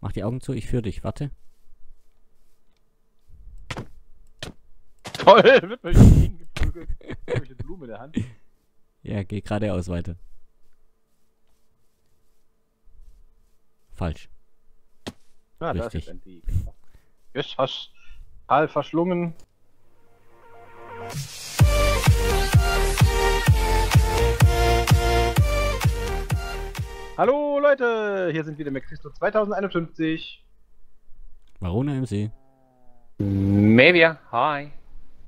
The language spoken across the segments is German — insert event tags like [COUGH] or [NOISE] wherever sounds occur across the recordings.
Mach die Augen zu, ich führe dich. Warte. Toll, [LAUGHS] wird mir gegengeprügelt. Ich eine Blume in der Hand. Ja, geh geradeaus weiter. Falsch. Ah, da ist Richtig. jetzt ein Weg. Ist fast halb verschlungen. Hallo Leute, hier sind wieder Mephisto 2051. Varuna MC. Maybe, hi.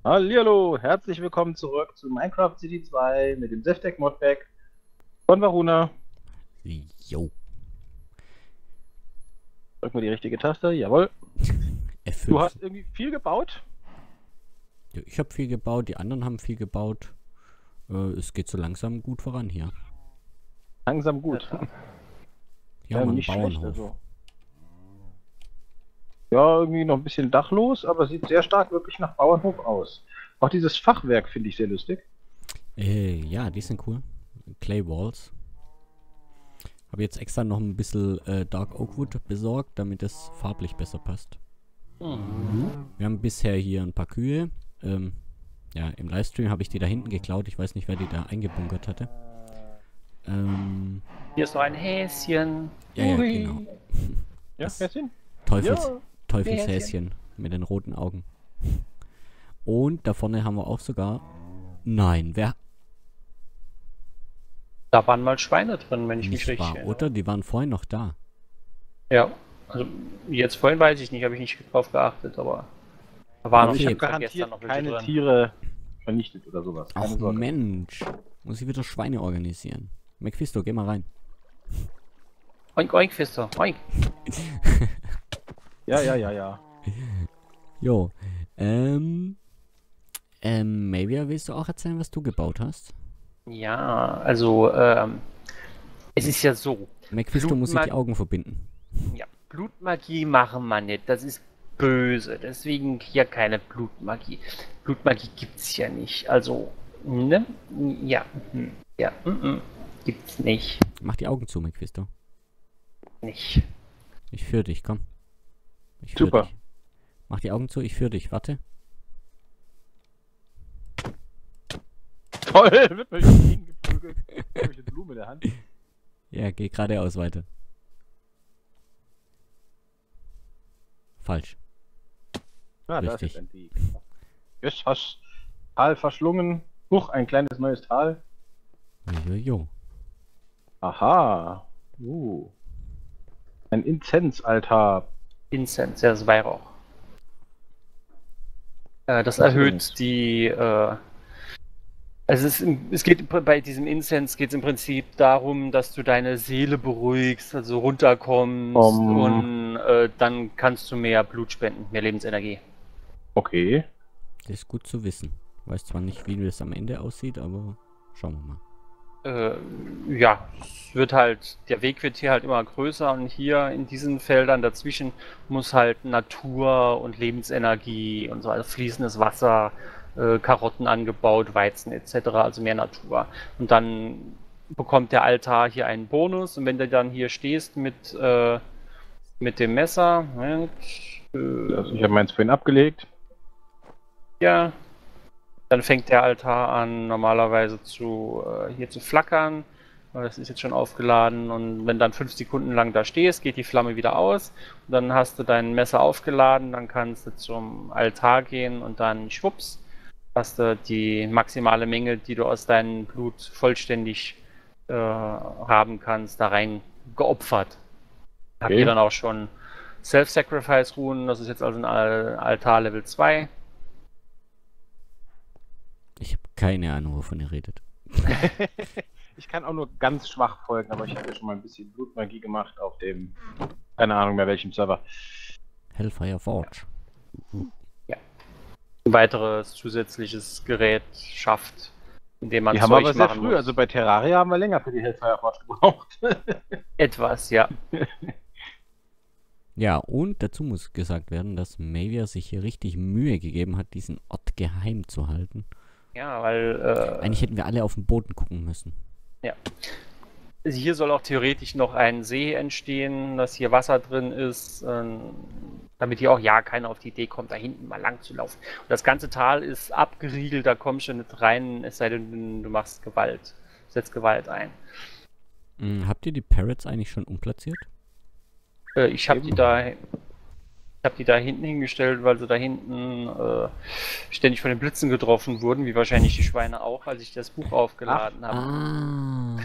Hallihallo, herzlich willkommen zurück zu Minecraft City 2 mit dem Zeftek Modpack von Varuna. Jo. Drück mal die richtige Taste, jawohl. F5. Du hast irgendwie viel gebaut? Ja, Ich habe viel gebaut, die anderen haben viel gebaut. Äh, es geht so langsam gut voran hier. Langsam gut. Wir einen nicht schlecht, Bauernhof. also. Ja, irgendwie noch ein bisschen dachlos, aber sieht sehr stark wirklich nach Bauernhof aus. Auch dieses Fachwerk finde ich sehr lustig. Äh, ja, die sind cool. Clay Walls. Habe jetzt extra noch ein bisschen äh, Dark Oakwood besorgt, damit es farblich besser passt. Wir haben bisher hier ein paar Kühe. Ähm, ja, im Livestream habe ich die da hinten geklaut. Ich weiß nicht, wer die da eingebunkert hatte. Ähm, Hier ist noch ein Häschen. ja, ja, genau. Ja, Häschen? Teufels, Ja. Teufelshäschen mit den roten Augen. Und da vorne haben wir auch sogar. Nein, wer Da waren mal Schweine drin, wenn ich mich richtig war, erinnere. oder? Die waren vorhin noch da. Ja, also jetzt vorhin weiß ich nicht, habe ich nicht drauf geachtet, aber da waren auf ich garantiert gestern noch keine drin. Tiere vernichtet oder sowas. Ach. Mensch. Muss ich wieder Schweine organisieren. McFisto, geh mal rein. Oink, oink, Fister, oink. Ja, ja, ja, ja. Jo. Ähm. Ähm, Maybe willst du auch erzählen, was du gebaut hast? Ja, also, ähm, es ist ja so, McFisto muss sich die Augen verbinden. ja, Blutmagie machen wir nicht, das ist böse, deswegen hier keine Blutmagie. Blutmagie gibt's ja nicht, also, ne? Ja, mhm. ja, mhm. Gibt's nicht, Mach die Augen zu, McFisto. nicht. Ich führe dich, komm. Ich führ Super. Dich. Mach die Augen zu, ich führe dich, warte. Toll, [LAUGHS] wird mir gegengeprügelt. [LAUGHS] Hab ich eine Blume in der Hand. Ja, geh geradeaus weiter. Falsch. Ah, da ist Richtig. jetzt ein Weg. Ist fast Tal verschlungen. Huch, ein kleines neues Tal. Jojo. Aha. Uh. Ein Inzensaltar. Incense, ja, das Weihrauch. Äh, das erhöht die. Äh, also es, es geht bei diesem Incense geht es im Prinzip darum, dass du deine Seele beruhigst, also runterkommst Um. und äh, dann kannst du mehr Blut spenden, mehr Lebensenergie. Okay. Das ist gut zu wissen. Weiß zwar nicht, wie das am Ende aussieht, aber schauen wir mal. Äh, ja, wird halt, der Weg wird hier halt immer größer und hier in diesen Feldern dazwischen muss halt Natur und Lebensenergie und so, also fließendes Wasser, äh, Karotten angebaut, Weizen etc., also mehr Natur. Und dann bekommt der Altar hier einen Bonus und wenn du dann hier stehst mit, äh, mit dem Messer, äh, Also ich habe meins vorhin abgelegt. ja. Dann fängt der Altar an, normalerweise zu äh, hier zu flackern. Das ist jetzt schon aufgeladen und wenn dann fünf Sekunden lang da stehst, geht die Flamme wieder aus. Und dann hast du dein Messer aufgeladen, dann kannst du zum Altar gehen und dann schwupps, hast du die maximale Menge, die du aus deinem Blut vollständig äh, haben kannst, da rein geopfert. Habt Okay. ihr dann auch schon Self-Sacrifice-Ruhen, das ist jetzt also ein Al Altar Level 2. Ich habe keine Ahnung, wovon ihr redet. [LAUGHS] ich kann auch nur ganz schwach folgen, aber ich habe ja schon mal ein bisschen Blutmagie gemacht auf dem, keine Ahnung mehr welchem Server. Hellfire Forge. ein weiteres zusätzliches Gerät schafft, in dem man Die haben wir Zeug aber sehr früh, muss. also bei Terraria haben wir länger für die Hellfire Forge gebraucht. [LAUGHS] Etwas, ja. [LAUGHS] Ja, und dazu muss gesagt werden, dass Mavia sich hier richtig Mühe gegeben hat, diesen Ort geheim zu halten. Ja, weil äh, Eigentlich hätten wir alle auf den Boden gucken müssen. Also hier soll auch theoretisch noch ein See entstehen, dass hier Wasser drin ist, ähm, damit hier auch ja keiner auf die Idee kommt, da hinten mal lang zu laufen. Und das ganze Tal ist abgeriegelt, da kommst du nicht rein, es sei denn, du machst Gewalt, setzt Gewalt ein. Hm, habt ihr die Parrots eigentlich schon umplatziert? Äh, ich habe die da ich habe die da hinten hingestellt, weil sie da hinten äh, ständig von den Blitzen getroffen wurden, wie wahrscheinlich die Schweine auch, als ich das Buch aufgeladen habe. Ah.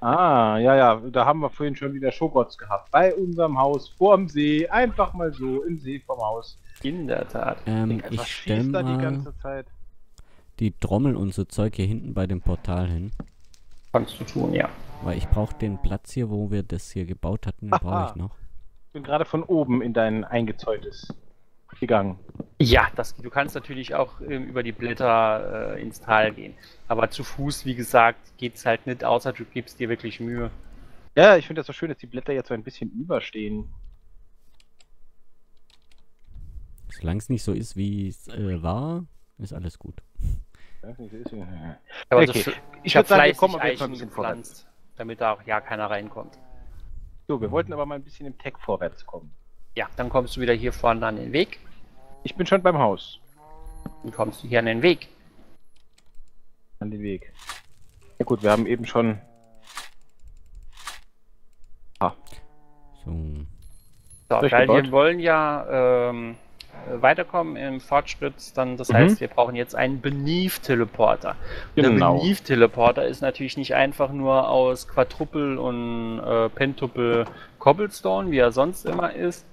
[LAUGHS] Ah, ja, ja, da haben wir vorhin schon wieder Schokots gehabt. Bei unserem Haus, vorm See, einfach mal so, im See vorm Haus. In der Tat. Ähm, Was ich stelle da die mal ganze Zeit? die Trommel und so Zeug hier hinten bei dem Portal hin. Kannst du tun, ja. Weil ich brauche den Platz hier, wo wir das hier gebaut hatten, den brauche ich [LAUGHS] noch. Ich bin gerade von oben in dein eingezäuntes gegangen. Ja, das, du kannst natürlich auch ähm, über die Blätter äh, ins Tal gehen. Aber zu Fuß, wie gesagt, geht's halt nicht, außer du gibst dir wirklich Mühe. Ja, ich finde das so schön, dass die Blätter jetzt so ein bisschen überstehen. Solange es nicht so ist, wie es äh, war, ist alles gut. Ist- also Okay. fl- Ich ich habe würd sagen, wir fleißig kommen aber ein bisschen damit da auch ja keiner reinkommt. So, wir wollten aber mal ein bisschen im Tech vorwärts kommen. Ja, dann kommst du wieder hier vorne an den Weg. Ich bin schon beim Haus. Dann kommst du hier an den Weg. An den Weg. Ja gut, wir haben eben schon. So. So, weil wir wollen ja ähm, äh, weiterkommen im Fortschritt. Dann, das Mhm. heißt, wir brauchen jetzt einen Beneath-Teleporter. Genau. Der Beneath-Teleporter ist natürlich nicht einfach nur aus Quadruple und äh, Pentuple Cobblestone, wie er sonst immer ist.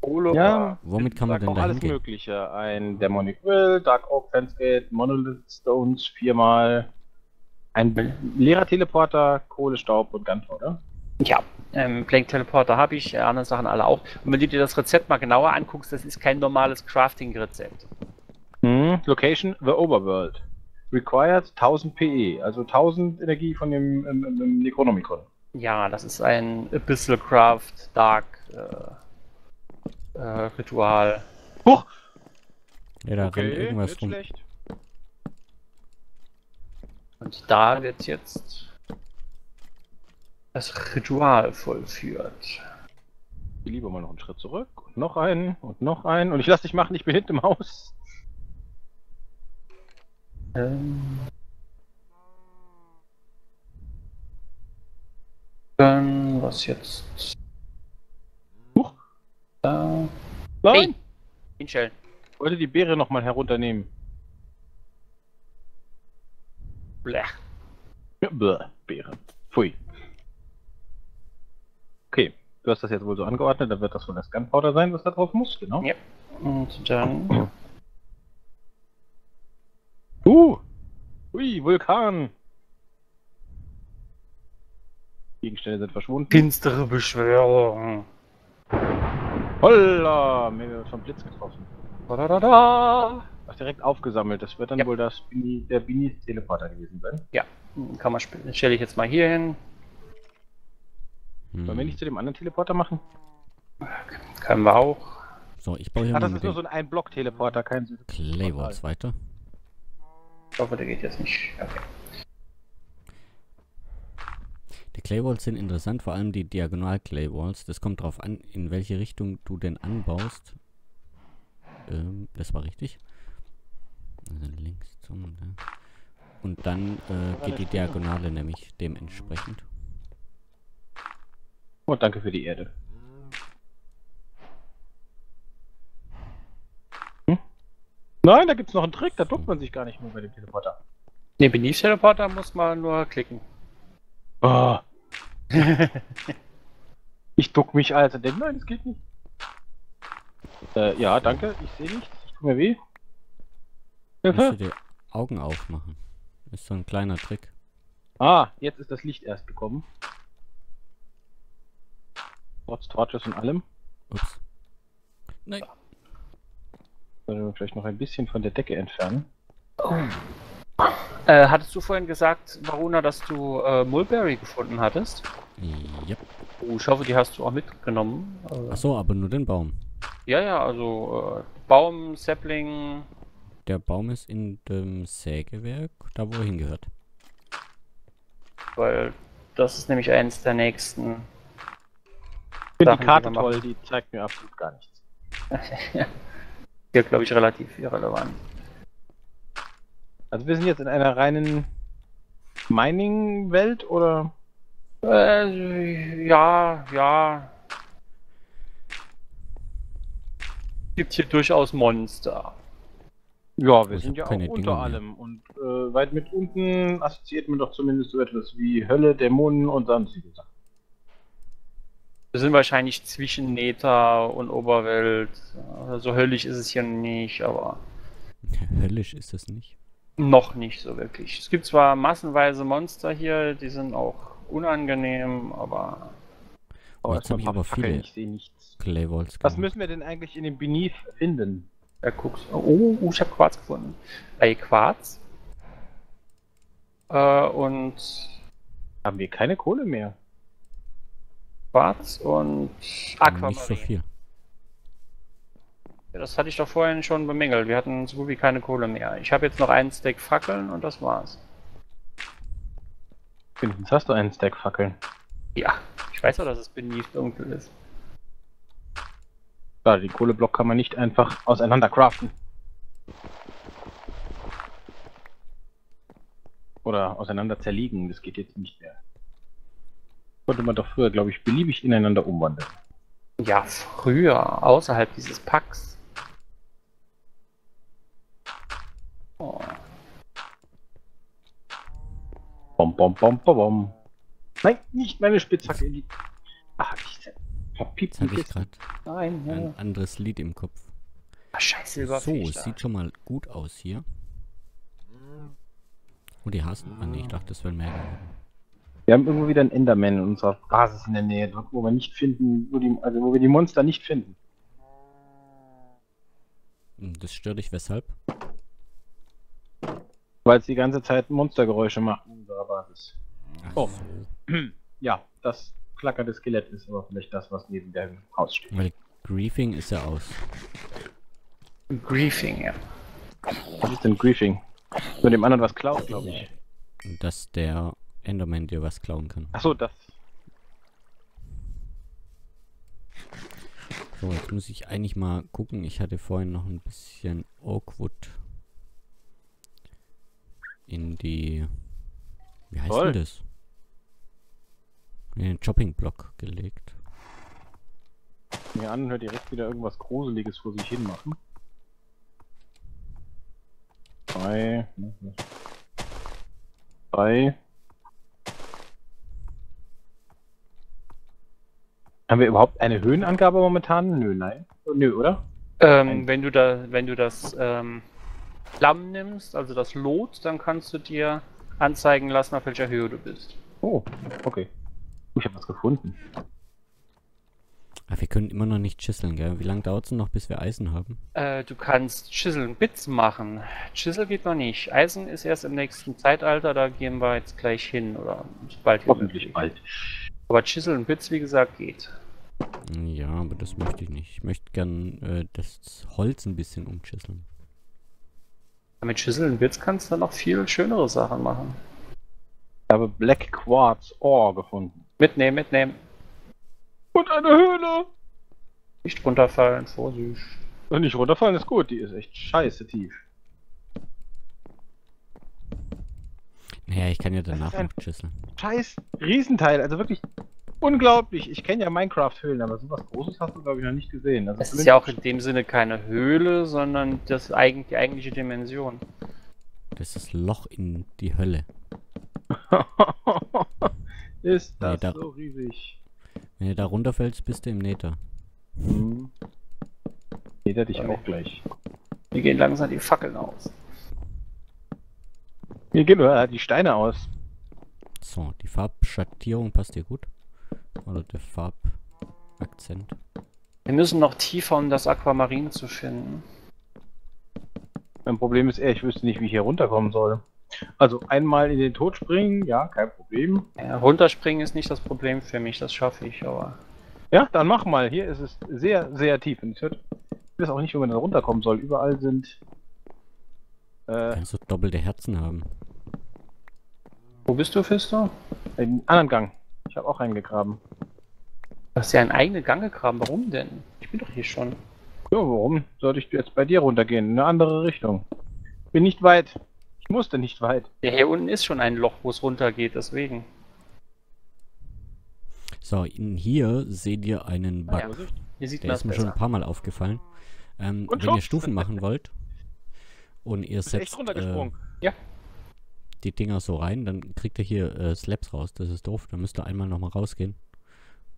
Kohle, Ja, Womit kann man denn da alles? Mögliche. Ein Demonic Will, Dark Oak Fansgate, Monolith Stones viermal. Ein leerer Teleporter, Kohle, Staub und Gunpowder. Ja, ähm, Plank Teleporter habe ich, äh, andere Sachen alle auch. Und wenn du dir das Rezept mal genauer anguckst, das ist kein normales Crafting-Rezept. Hm. Location, The Overworld. Required 1000 PE, also 1000 Energie von dem ähm, ähm, Necronomicon. Ja, das ist ein Abyssal Craft Dark äh, äh, Ritual. Huch! Ja, da rennt irgendwas rum. schlecht. Und da wird jetzt das Ritual vollführt. Ich lieber mal noch einen Schritt zurück und noch einen und noch einen. Und ich lass dich machen, ich bin hinten im Haus. Ähm, dann, was jetzt? Huch. Da. Nein! Hey. Hinstellen. Ich wollte die Beere nochmal herunternehmen. Blech. Ja, Bäh, Beere. Pfui. Du hast das jetzt wohl so angeordnet, dann wird das wohl das Gunpowder sein, was da drauf muss, genau. Ja. Und dann. Uh! Ui, Vulkan! Gegenstände sind verschwunden. Finstere Beschwörung. Holla! Mir wird vom Blitz getroffen. Da, da, da, da. Das direkt aufgesammelt. Das wird dann Ja. wohl das Bini, der Bini-Teleporter gewesen sein. Ja, kann man. Stelle ich jetzt mal hier hin. Hm. Sollen wir nicht zu dem anderen Teleporter machen? Können wir auch. So, ich baue hier Ah, mal das ist nur so ein Ein-Block-Teleporter, kein Sinn. Claywalls weiter. Ich hoffe, der geht jetzt nicht. Okay. Die Claywalls sind interessant, vor allem die Diagonal-Claywalls. Das kommt drauf an, in welche Richtung du den anbaust. Ähm, das war richtig. Also links zum. Da. Und dann äh, geht die Diagonale nämlich dementsprechend. Oh, danke für die Erde. Hm? Nein, da gibt's noch einen Trick, da duckt man sich gar nicht mehr bei dem Teleporter. Ne, Beneath Teleporter muss man nur klicken. Oh. [LAUGHS] ich duck mich also, denn nein, das geht nicht. Äh, ja, danke, ich sehe nichts, das tut mir weh. Musst Hilfe? du die Augen aufmachen. Ist so ein kleiner Trick. Ah, jetzt ist das Licht erst gekommen. Trotz Torches und allem. Ups. Nein. Sollen wir vielleicht noch ein bisschen von der Decke entfernen. Äh, hattest du vorhin gesagt, Varuna, dass du äh, Mulberry gefunden hattest? Ja. Oh, ich hoffe, die hast du auch mitgenommen. Äh, Achso, aber nur den Baum. ja, ja, also äh, Baum, Sapling. Der Baum ist in dem Sägewerk, da wo er hingehört. weil das ist nämlich eins der nächsten. Finde die Karte toll, die zeigt mir absolut gar nichts. [LAUGHS] Hier, glaube ich, relativ irrelevant. Also wir sind jetzt in einer reinen Mining-Welt oder? Äh, ja, ja. Gibt hier durchaus Monster. Ja, wir Ich sind ja auch unter Dinge mehr. allem. Und äh, weit mit unten assoziiert man doch zumindest so etwas wie Hölle, Dämonen und sonstige Sachen. Wir sind wahrscheinlich zwischen Neta und Oberwelt. Also so höllisch ist es hier nicht, aber Höllisch ist es nicht. noch nicht so wirklich. Es gibt zwar massenweise Monster hier, die sind auch unangenehm, aber Oh, jetzt erstmal hab ich aber Fackeln, viele. Ich sehe nichts. Clay Walls. Was müssen wir denn eigentlich in dem Beneath finden? er guckt. Oh, oh, ich habe Quarz gefunden. Bei Quarz. Äh, und Haben wir keine Kohle mehr? Quarz und Nicht Aquamarin. so viel. Ja, das hatte ich doch vorhin schon bemängelt. Wir hatten so gut wie keine Kohle mehr. Ich habe jetzt noch einen Stack Fackeln und das war's. Wenigstens hast du einen Stack Fackeln. Ja, ich weiß doch, dass es beneath dunkel ist. Ja, den Kohleblock kann man nicht einfach auseinander craften. Oder auseinander zerlegen, das geht jetzt nicht mehr. Konnte man doch früher, glaube ich, beliebig ineinander umwandeln. Ja, früher, außerhalb dieses Packs. Oh. Bom, bom, bom, bom, bom. Nein, nicht meine Spitzhacke in die. Ach, ich verpiept Jetzt habe mich ich jetzt. gerade Nein, ja. ein anderes Lied im Kopf. Ah, scheiß So, es sieht schon mal gut aus hier. Oh, die hassen. Ah, nee, ich dachte, das wären mehr. Wir haben irgendwo wieder einen Enderman in unserer Basis in der Nähe, wo wir nicht finden, wo, die, also wo wir die Monster nicht finden. Hm, Das stört dich weshalb? Weil es die ganze Zeit Monstergeräusche macht in unserer Basis. Ach Oh. so. [CLEARS THROAT] Ja, das klackernde Skelett ist aber vielleicht das, was neben dem Haus steht. Weil Griefing ist ja aus. Griefing, ja. Was ist denn Griefing? Nur dem anderen was klaut, glaube ich. Dass der Enderman dir was klauen kann. Achso, das. So, jetzt muss ich eigentlich mal gucken. Ich hatte vorhin noch ein bisschen Oakwood in die. Wie heißt Toll. denn das? In den Chopping-Block gelegt. Mir an hört direkt wieder irgendwas Gruseliges vor sich hin machen. Drei. ne, ne. Drei. Haben wir überhaupt eine Höhenangabe momentan? Nö, nein. Nö, oder? Ähm, wenn du da, wenn du das ähm, Lamm nimmst, also das Lot, dann kannst du dir anzeigen lassen, auf welcher Höhe du bist. Oh, okay. Ich habe was gefunden. Aber wir können immer noch nicht chiseln, gell? Wie lange dauert es noch, bis wir Eisen haben? Äh, du kannst Chisel und Bits machen. Chisel geht noch nicht. Eisen ist erst im nächsten Zeitalter, da gehen wir jetzt gleich hin oder bald. Hoffentlich bald. Aber Chisel und Bits, wie gesagt, geht. Ja, aber das möchte ich nicht. Ich möchte gern äh, das Holz ein bisschen umchiseln. Mit Chisel und Bits kannst du dann noch viel schönere Sachen machen. Ich habe Black Quartz Ore gefunden. Mitnehmen, mitnehmen. Und eine Höhle! Nicht runterfallen, Vorsicht. Und nicht runterfallen ist gut, die ist echt scheiße tief. Naja, ich kann ja danach noch chiseln. Scheiß Riesenteil, also wirklich unglaublich. Ich kenne ja Minecraft-Höhlen, aber sowas Großes hast du, glaube ich, noch nicht gesehen. Also Es ist ja auch in dem Sinne keine Höhle, sondern das eigen, die eigentliche Dimension. Das ist das Loch in die Hölle. [LAUGHS] ist Nee, das da- so riesig. Wenn du da runterfällst, bist du im Nether. Hm. Geht er dich Okay. auch gleich. Mir gehen langsam die Fackeln aus. Mir gehen nur die Steine aus. So, die Farbschattierung passt dir gut. Oder der Farbakzent. Wir müssen noch tiefer, um das Aquamarin zu finden. Mein Problem ist eher, ich wüsste nicht, wie ich hier runterkommen soll. Also einmal in den Tod springen, ja, kein Problem. Ja, runterspringen ist nicht das Problem für mich, das schaffe ich, aber. Ja, dann mach mal. Hier ist es sehr, sehr tief. Und ich weiß auch nicht, wo man da runterkommen soll. Überall sind. Äh, Kannst du doppelte Herzen haben. Wo bist du, Fisto? Im anderen Gang. Ich habe auch reingegraben. Du hast ja einen eigenen Gang gegraben. Warum denn? Ich bin doch hier schon. Ja, warum sollte ich jetzt bei dir runtergehen? In eine andere Richtung. Bin nicht weit. Ich musste nicht weit. Ja, hier unten ist schon ein Loch, wo es runtergeht, deswegen. So, in hier seht ihr einen Bug. Ja, hier sieht Der ist mir schon ein besser. paar Mal aufgefallen. Ähm, Und wenn ihr. Stufen machen wollt und ihr Bist echt setzt äh, runtergesprungen. Die Dinger so rein, dann kriegt ihr hier äh, Slaps raus. Das ist doof. Dann müsst ihr einmal nochmal rausgehen.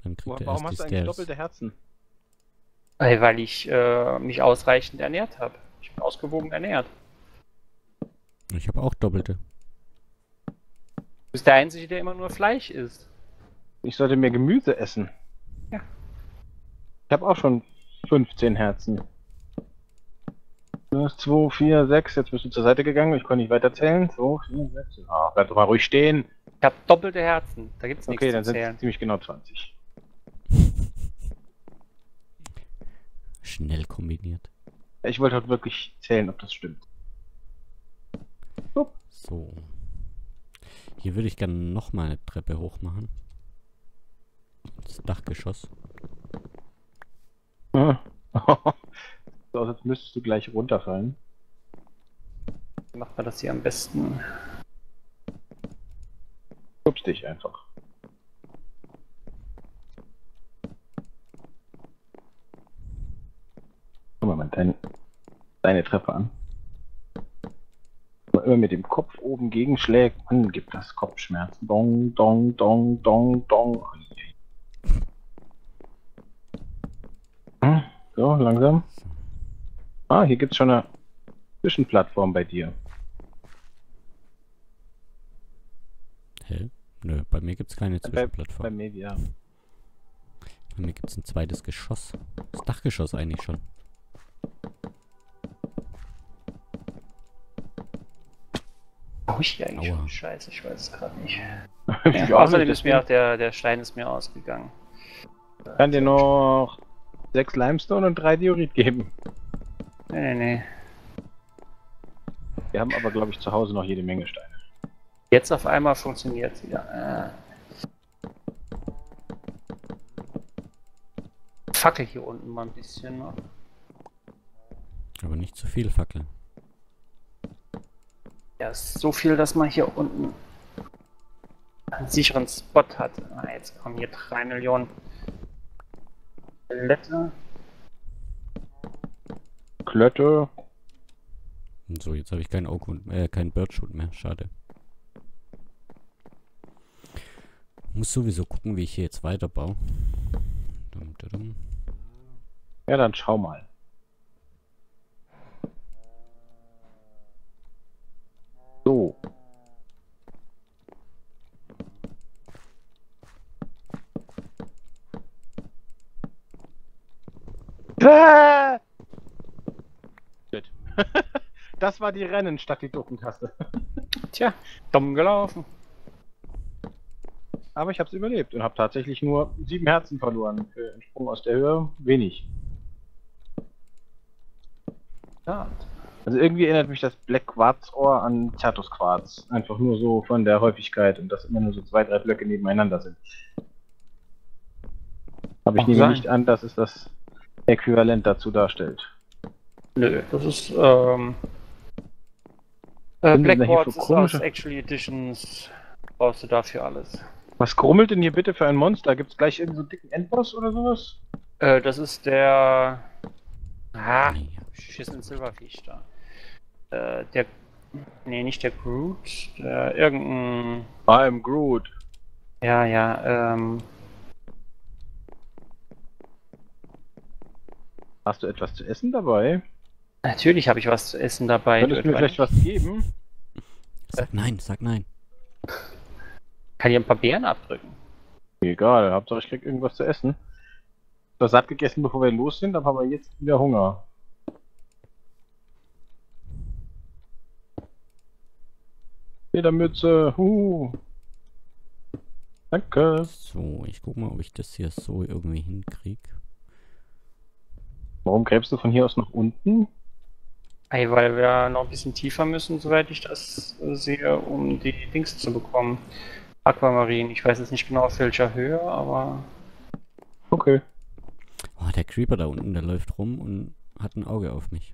Dann kriegt ihr Warum erst hast du die eigentlich Stairs. doppelte Herzen? Weil ich äh, mich ausreichend ernährt habe. Ich bin ausgewogen ernährt. Ich habe auch doppelte. Du bist der Einzige, der immer nur Fleisch isst. Ich sollte mehr Gemüse essen. Ja. Ich habe auch schon 15 Herzen. 2, 4, 6. Jetzt bist du zur Seite gegangen. Ich konnte nicht weiter zählen. 2, 4, 6. Ah, bleib doch mal ruhig stehen. Ich habe doppelte Herzen. Da gibt's nichts Okay, dann zu sind es zählen. ziemlich genau 20. Schnell kombiniert. Ich wollte halt wirklich zählen, ob das stimmt. So. Hier würde ich gerne nochmal eine Treppe hoch machen. Das Dachgeschoss. [LAUGHS] So, aus, als müsstest du gleich runterfallen. Wie macht man das hier am besten? Schubst dich einfach. Guck mal, mal dein, deine Treppe an. Wenn man immer mit dem Kopf oben gegenschlägt, dann gibt das Kopfschmerzen. Dong, dong, dong, dong, dong. Hm, So, langsam. Ah, hier gibt's schon eine Zwischenplattform bei dir. Hä? Nö, bei mir gibt es keine Bei, bei Zwischenplattform. mir, ja. Bei mir gibt es ein zweites Geschoss. Das Dachgeschoss eigentlich schon. Brauche ich hier eigentlich Aua. schon Scheiße? Ich weiß es gerade nicht. [LAUGHS] Ich Ja, außerdem ist mir auch der, der Stein ist mir ausgegangen. Kann dir noch sechs Limestone und drei Diorit geben. Nee, nee, nee. Wir haben aber, glaube ich, zu Hause noch jede Menge Steine. Jetzt auf einmal funktioniert es wieder. Äh. Fackel hier unten mal ein bisschen noch. Aber nicht zu viel Fackeln. Ja, ist so viel, dass man hier unten einen sicheren Spot hat. Ah, jetzt kommen hier 3 Millionen Skelette. Klötte. So, jetzt habe ich keinen Oakwood, äh, keinen Birdshoot mehr. Schade. Muss sowieso gucken, wie ich hier jetzt weiterbaue. Ja, dann schau mal. So. Ah! Shit. Das war die Rennen statt die Duckentaste. Tja, dumm gelaufen. Aber ich habe es überlebt und habe tatsächlich nur sieben Herzen verloren. Für einen Sprung aus der Höhe wenig. Ja, Also irgendwie erinnert mich das Black Quartz Ohr an Certus Quarz. Einfach nur so von der Häufigkeit und dass immer nur so zwei, drei Blöcke nebeneinander sind. Aber ich Mag nehme sein. nicht an, dass es das Äquivalent dazu darstellt. nö, das ist, ähm. Äh, Was sind Black denn hier für Quartz ist aus Actually Editions. Brauchst du dafür alles. Was grummelt denn hier bitte für ein Monster? Gibt es gleich irgendeinen so dicken Endboss oder sowas? Äh, das ist der. Ah, Nee. Schissen Silverfish da. Äh, der. Nee, nicht der Groot. Der irgendein. I'm Groot. Ja, ja, ähm. Hast du etwas zu essen dabei? Natürlich habe ich was zu essen dabei. Könntest du mir vielleicht was geben? Sag nein, sag nein. Kann ich ein paar Beeren abdrücken? Egal, Hauptsache ich krieg irgendwas zu essen. Das satt gegessen, bevor wir los sind, dann haben wir jetzt wieder Hunger. Ledermütze, huh. Danke. So, ich guck mal, ob ich das hier so irgendwie hinkrieg. Warum gräbst du von hier aus nach unten? Ey, weil wir noch ein bisschen tiefer müssen, soweit ich das äh, sehe, um die Dings zu bekommen. Aquamarin. Ich weiß jetzt nicht genau auf welcher Höhe, aber Okay. Oh, der Creeper da unten, der läuft rum und hat ein Auge auf mich.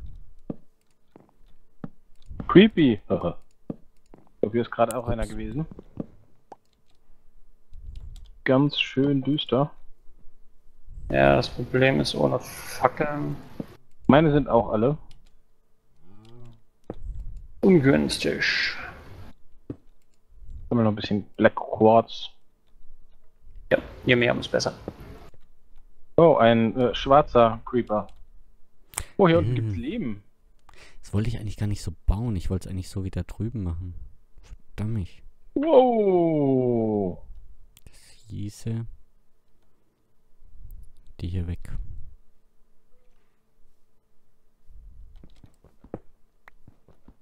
Creepy. Haha. Ich glaube, hier ist gerade auch einer gewesen. Ganz schön düster. ja, das Problem ist ohne Fackeln Meine sind auch alle. Ungünstig. Haben wir noch ein bisschen Black Quartz. Ja, je mehr, umso besser. Oh, ein äh, schwarzer Creeper. Oh, hier unten Mm. gibt's Leben. Das wollte ich eigentlich gar nicht so bauen. Ich wollte es eigentlich so wie da drüben machen. Verdammt. Wow. Das hieße. Die hier weg.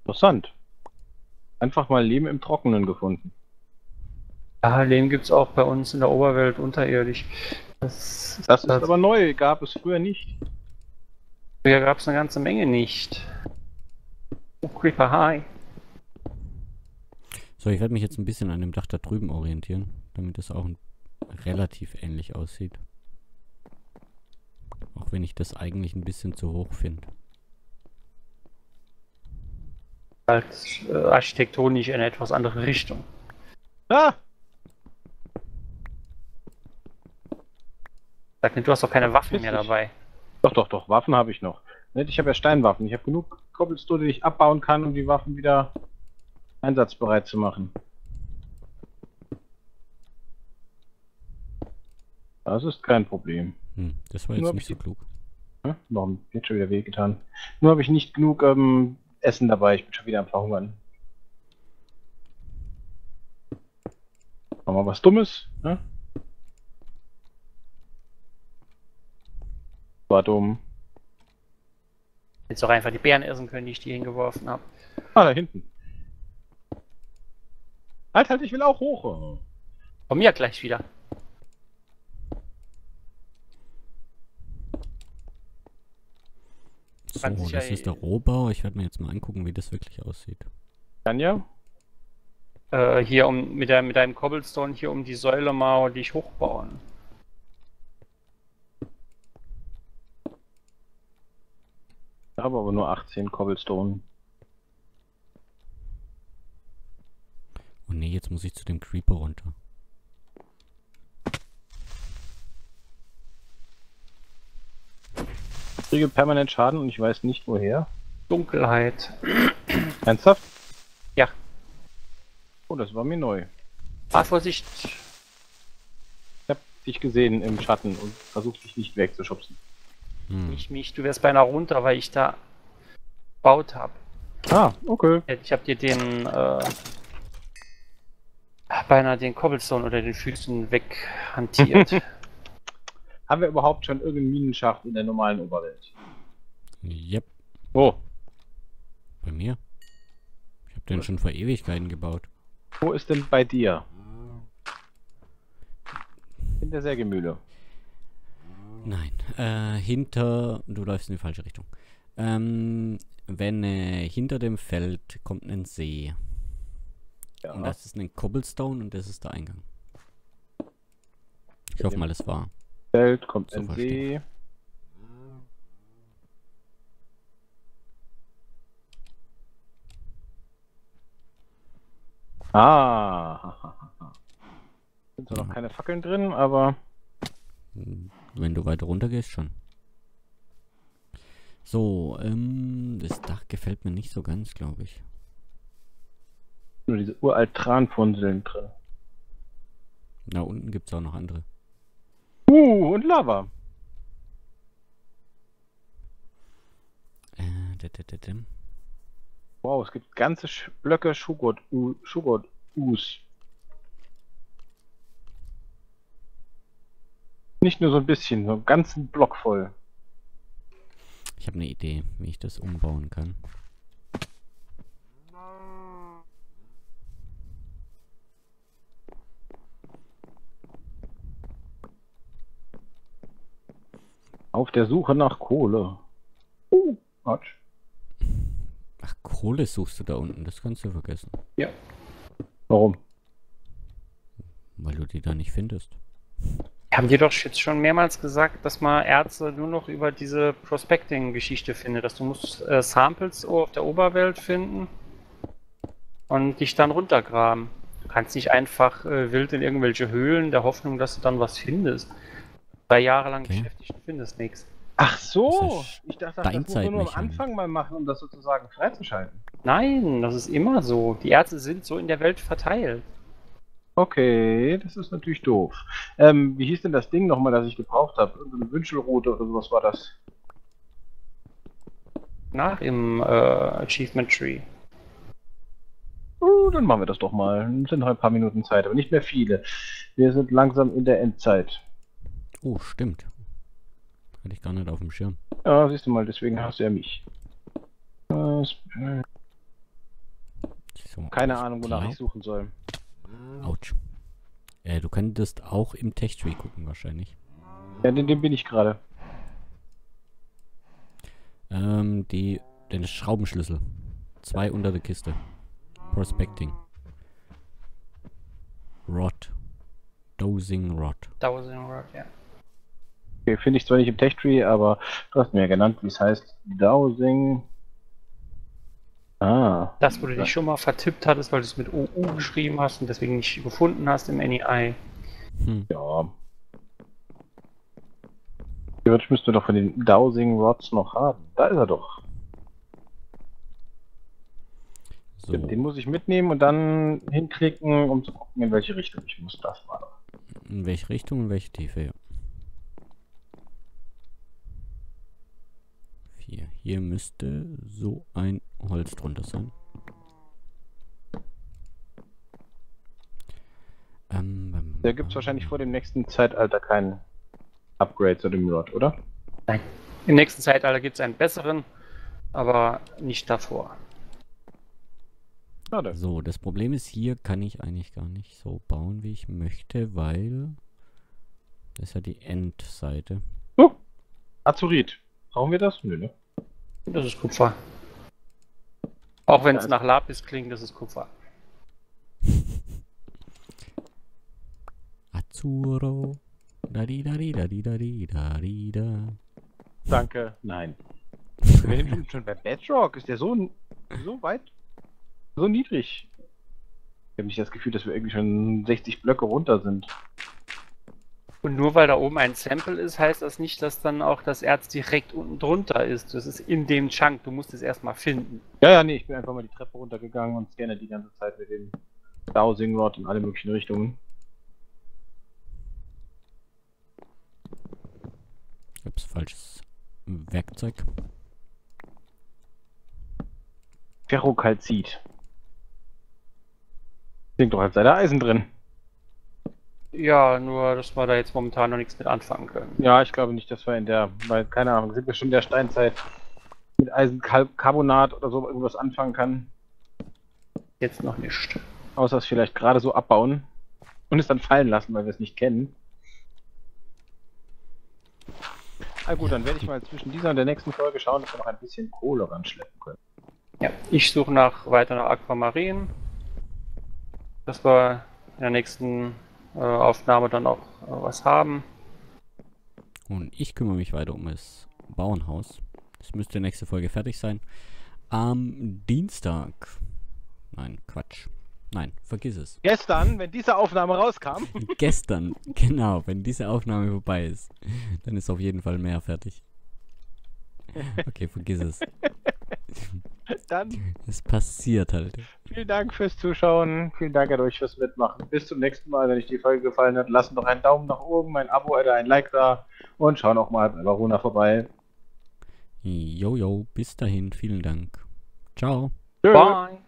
Interessant. Einfach mal Leben im Trockenen gefunden. Ja, den gibt's auch bei uns in der Oberwelt unterirdisch. Das, Das ist aber neu, gab es früher nicht. Früher gab's eine ganze Menge nicht. Oh, Creeper High. So, ich werde mich jetzt ein bisschen an dem Dach da drüben orientieren, damit es auch ein relativ ähnlich aussieht. Auch wenn ich das eigentlich ein bisschen zu hoch finde. Halt äh, architektonisch in eine etwas andere Richtung. Ah! Sag mir, du hast doch keine Waffen mehr dabei. Doch, doch, doch, Waffen habe ich noch. Nicht, Ich habe ja Steinwaffen. Ich habe genug Cobblestone, die ich abbauen kann, um die Waffen wieder einsatzbereit zu machen. Das ist kein Problem. Hm, das war Nur jetzt hab nicht ich so klug. Warum? Jetzt schon wieder wehgetan. Nur habe ich nicht genug ähm, Essen dabei. Ich bin schon wieder am Verhungern. Machen wir was Dummes. Ne? War dumm. Jetzt auch einfach die Bären essen können, die ich dir hingeworfen habe. Ah, da hinten. Halt, halt, ich will auch hoch. Komm ja gleich wieder. So, ja das ist der Rohbau. Ich werde mir jetzt mal angucken, wie das wirklich aussieht. Tanja? Äh, hier um mit, der, mit deinem Cobblestone hier um die Säule mal dich hochbauen. Ich habe aber nur 18 Cobblestone. Oh nee, jetzt muss ich zu dem Creeper runter. Ich kriege permanent Schaden und ich weiß nicht woher. Dunkelheit. Ernsthaft? Ja. Oh, das war mir neu. Fahr Vorsicht. Ich habe dich gesehen im Schatten und versucht dich nicht wegzuschubsen. Hm. Nicht mich, du wärst beinahe runter, weil ich da gebaut habe. Ah, okay. Ich habe dir den äh, beinahe den Cobblestone unter den Füßen weghantiert. [LAUGHS] Haben wir überhaupt schon irgendeinen Minenschacht in der normalen Oberwelt? Yep, Oh, bei mir. Ich habe den schon vor Ewigkeiten gebaut. wo ist denn bei dir? In der Sägemühle. Nein, äh, hinter, du läufst in die falsche Richtung. Ähm, wenn äh, hinter dem Feld kommt ein See. Ja. Und das ist ein Cobblestone und das ist der Eingang. Ich hoffe mal, das war. Feld kommt verstehe. See. Ah. [LAUGHS] Sind zwar noch keine Fackeln drin, aber Hm, Wenn du weiter runter gehst, schon. So, ähm, das Dach gefällt mir nicht so ganz, glaube ich. nur diese uralt Tranfunseln drin. Da unten gibt es auch noch andere. Uh, und Lava. Äh. Wow, es gibt ganze Sch Blöcke Schugot, Schugot, Us. Nicht nur so ein bisschen, so einen ganzen Block voll. Ich habe eine Idee, wie ich das umbauen kann. Auf der Suche nach Kohle. Uh, Quatsch. Kohle suchst du da unten, das kannst du vergessen. Warum? Weil du die da nicht findest. Haben die doch jetzt schon mehrmals gesagt, dass man Erze nur noch über diese Prospecting-Geschichte findet, dass du musst äh, Samples auf der Oberwelt finden und dich dann runtergraben. Du kannst nicht einfach äh, wild in irgendwelche Höhlen der Hoffnung, dass du dann was findest. Drei Jahre lang Okay. beschäftigt und findest nichts. Ach so! Ich dachte, das muss man nur am. Anfang mal machen, um das sozusagen freizuschalten. Nein, das ist immer so. Die Erze sind so in der Welt verteilt. Okay, das ist natürlich doof. Ähm, wie hieß denn das Ding nochmal, das ich gebraucht habe? Irgendeine Wünschelroute oder sowas war das? Nach im äh, Achievement Tree. Uh, dann machen wir das doch mal. Es sind noch ein paar Minuten Zeit, aber nicht mehr viele. Wir sind langsam in der Endzeit. Oh, stimmt. Hatte ich gar nicht auf dem Schirm. Ja, siehst du mal, deswegen hast du ja mich. Äh, So, Keine Ahnung, wonach glaub- ich suchen soll. Autsch. Äh, du könntest auch im Tech-Tree gucken wahrscheinlich. Ja, in dem bin ich gerade. Ähm, die, den Schraubenschlüssel. Zwei unter der Kiste. Prospecting. Rod. Dosing Rod. Thousand Rod, ja. Okay, finde ich zwar nicht im Tech-Tree, aber du hast mir ja genannt, wie es heißt. Dowsing. Ah. Das, wo du dich schon mal vertippt hattest, weil du es mit OU geschrieben hast und deswegen nicht gefunden hast im NEI. Hm. Ja. Theoretisch müsste doch von den Dowsing Rods noch haben. Da ist er doch. So. Den muss ich mitnehmen und dann hinklicken, um zu gucken, in welche Richtung ich muss. Das war doch. In welche Richtung, in welche Tiefe, ja. Vier. Hier müsste so ein Holz drunter sein. Ähm, ähm, Da gibt es wahrscheinlich vor dem nächsten Zeitalter keinen Upgrade zu dem Rod, oder? Im nächsten Zeitalter gibt es einen besseren, aber nicht davor. Schade. So, das Problem ist, hier kann ich eigentlich gar nicht so bauen, wie ich möchte, weil das ist ja die Endseite. Oh, Azurit. Brauchen wir das? Nö, ne? Das ist Kupfer. Auch wenn es nach Lapis klingt, das ist Kupfer. Azuro. Da di da di da di da. Danke. Nein. Wir sind schon bei Bedrock. Ist der so, so weit, so niedrig? Ich habe nicht das Gefühl, dass wir irgendwie schon 60 Blöcke runter sind. Und nur weil da oben ein Sample ist, heißt das nicht, dass dann auch das Erz direkt unten drunter ist. Das ist in dem Chunk. Du musst es erstmal finden. Ja, ja, nee, ich bin einfach mal die Treppe runtergegangen und scanne die ganze Zeit mit dem Dowsing Rod in alle möglichen Richtungen. Ups, falsches Werkzeug. Ferrokalzit. Klingt doch, als sei da Eisen drin. Ja, nur, dass wir da jetzt momentan noch nichts mit anfangen können. Ja, ich glaube nicht, dass wir in der, weil, keine Ahnung, sind wir schon in der Steinzeit mit Eisencarbonat oder so irgendwas anfangen kann. Jetzt noch nicht. Außer es vielleicht gerade so abbauen und es dann fallen lassen, weil wir es nicht kennen. Ah gut, dann werde ich mal zwischen dieser und der nächsten Folge schauen, dass wir noch ein bisschen Kohle ranschleppen können. Ja, ich suche nach weiter nach Aquamarin. Dass wir in der nächsten Aufnahme dann auch äh, was haben. Und ich kümmere mich weiter um das Bauernhaus. Es müsste nächste Folge fertig sein. Am Dienstag. Nein, Quatsch. Nein, vergiss es. Gestern, wenn diese Aufnahme rauskam, [LAUGHS] Gestern, genau, wenn diese Aufnahme vorbei ist, dann ist auf jeden Fall mehr fertig. [LAUGHS] Okay, vergiss es. [LAUGHS] [LAUGHS] dann Es passiert halt. vielen Dank fürs Zuschauen, vielen Dank an euch fürs Mitmachen. Bis zum nächsten Mal, wenn euch die Folge gefallen hat, lasst doch einen Daumen nach oben, ein Abo oder ein Like da und schauen auch mal bei Varuna vorbei. Jojo, bis dahin, vielen Dank. Ciao. Tschö. Bye!